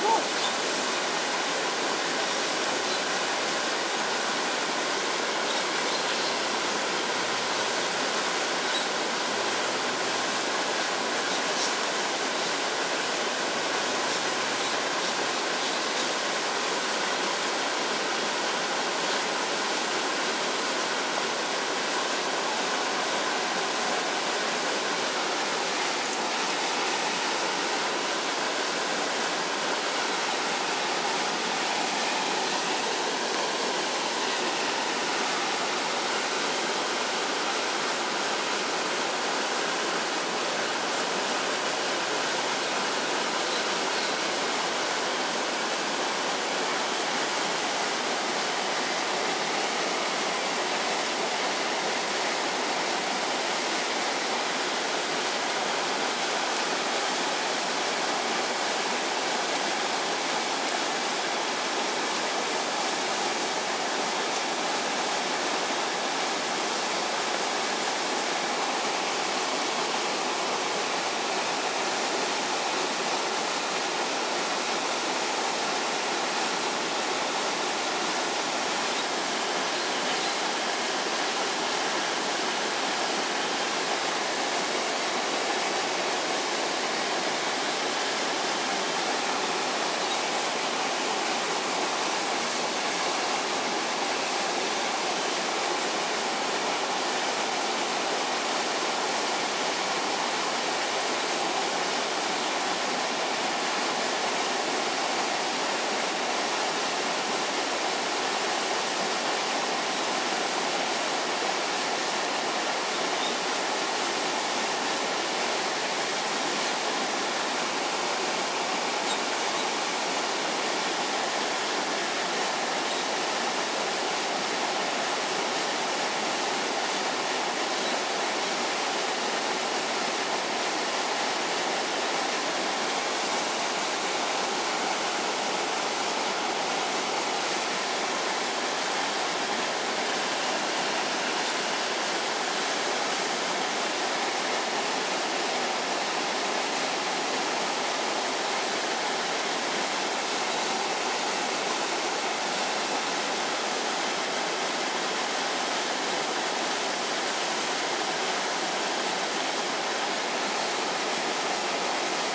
go.